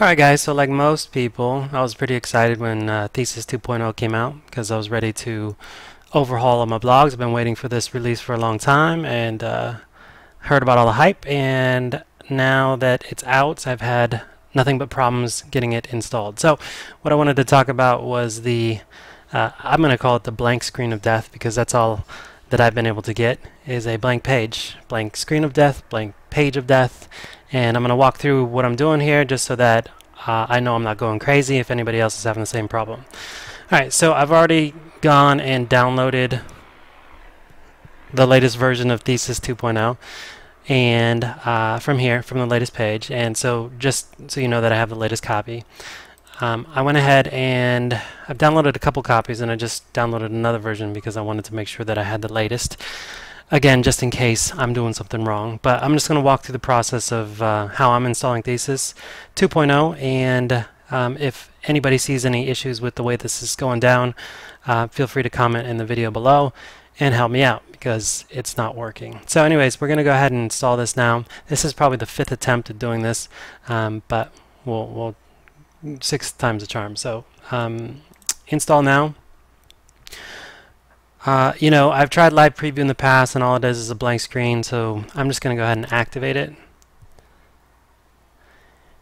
Alright guys, so like most people, I was pretty excited when uh, Thesis 2.0 came out because I was ready to overhaul all my blogs. I've been waiting for this release for a long time and uh, heard about all the hype and now that it's out I've had nothing but problems getting it installed. So what I wanted to talk about was the, uh, I'm going to call it the blank screen of death because that's all that I've been able to get is a blank page, blank screen of death, blank page of death, and I'm going to walk through what I'm doing here just so that uh, I know I'm not going crazy if anybody else is having the same problem. Alright, so I've already gone and downloaded the latest version of Thesis 2.0 and uh, from here, from the latest page, and so just so you know that I have the latest copy. Um, I went ahead and I've downloaded a couple copies and I just downloaded another version because I wanted to make sure that I had the latest again just in case I'm doing something wrong but I'm just going to walk through the process of uh, how I'm installing Thesis 2.0 and um, if anybody sees any issues with the way this is going down uh, feel free to comment in the video below and help me out because it's not working. So anyways, we're going to go ahead and install this now. This is probably the fifth attempt at doing this, um, but we'll, we'll six times the charm. So um, install now. Uh, you know, I've tried live preview in the past and all it does is a blank screen, so I'm just going to go ahead and activate it.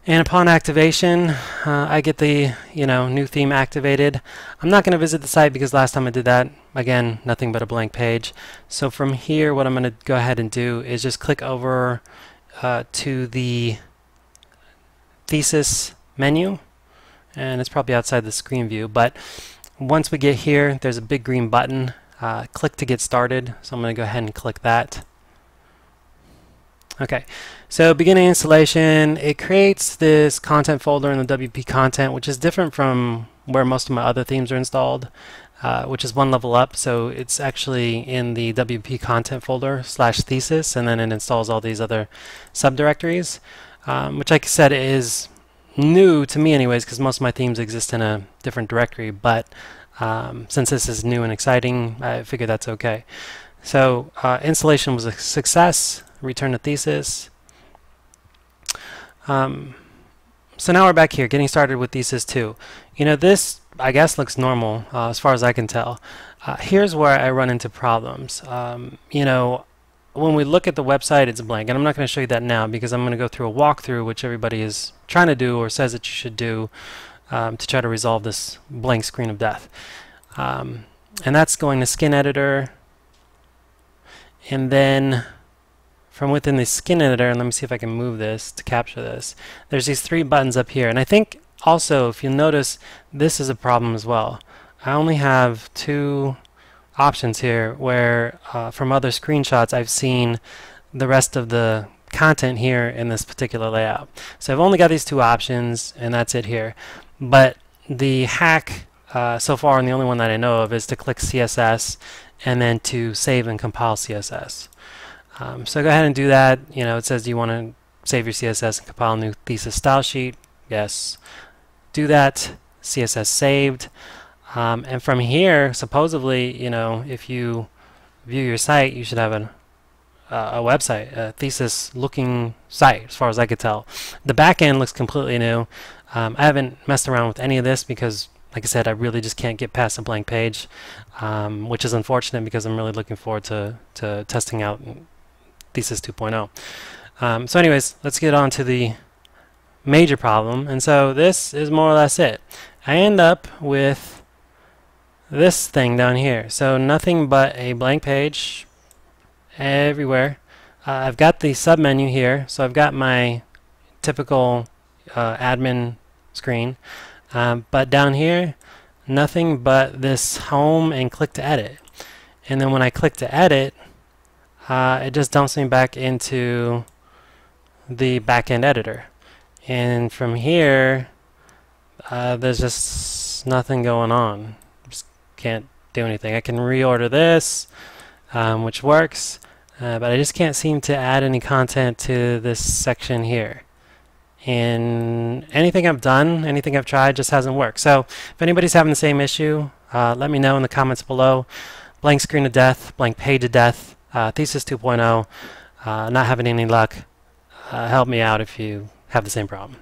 And upon activation, uh, I get the, you know, new theme activated. I'm not going to visit the site because last time I did that, again, nothing but a blank page. So from here, what I'm going to go ahead and do is just click over uh, to the thesis menu. And it's probably outside the screen view, but once we get here, there's a big green button uh, click to get started. So I'm going to go ahead and click that. Okay, so beginning installation, it creates this content folder in the WP content, which is different from where most of my other themes are installed, uh, which is one level up. So it's actually in the WP content folder slash thesis, and then it installs all these other subdirectories, um, which like I said is new to me anyways, because most of my themes exist in a different directory, but um, since this is new and exciting, I figured that's okay. So uh, installation was a success. Return to thesis. Um, so now we're back here, getting started with thesis 2. You know, this, I guess, looks normal uh, as far as I can tell. Uh, here's where I run into problems. Um, you know, when we look at the website, it's blank. And I'm not going to show you that now because I'm going to go through a walkthrough, which everybody is trying to do or says that you should do um, to try to resolve this blank screen of death. Um, and that's going to skin editor. And then from within the skin editor, and let me see if I can move this to capture this, there's these three buttons up here. And I think also, if you notice, this is a problem as well. I only have two options here where uh, from other screenshots I've seen the rest of the content here in this particular layout. So I've only got these two options and that's it here. But the hack uh, so far, and the only one that I know of, is to click CSS and then to save and compile CSS. Um, so go ahead and do that. You know, it says you want to save your CSS and compile a new thesis style sheet. Yes. Do that. CSS saved. Um, and from here, supposedly, you know, if you view your site, you should have an, uh, a website, a thesis looking site, as far as I could tell. The back end looks completely new. Um, I haven't messed around with any of this because, like I said, I really just can't get past a blank page, um, which is unfortunate because I'm really looking forward to, to testing out Thesis 2.0. Um, so anyways, let's get on to the major problem. And so this is more or less it. I end up with this thing down here. So nothing but a blank page everywhere. Uh, I've got the submenu here. So I've got my typical uh, admin screen. Um, but down here, nothing but this home and click to edit. And then when I click to edit, uh, it just dumps me back into the backend editor. And from here, uh, there's just nothing going on. Just can't do anything. I can reorder this, um, which works, uh, but I just can't seem to add any content to this section here and anything I've done, anything I've tried just hasn't worked. So if anybody's having the same issue, uh, let me know in the comments below. Blank screen of death, blank page of death, uh, Thesis 2.0, uh, not having any luck. Uh, help me out if you have the same problem.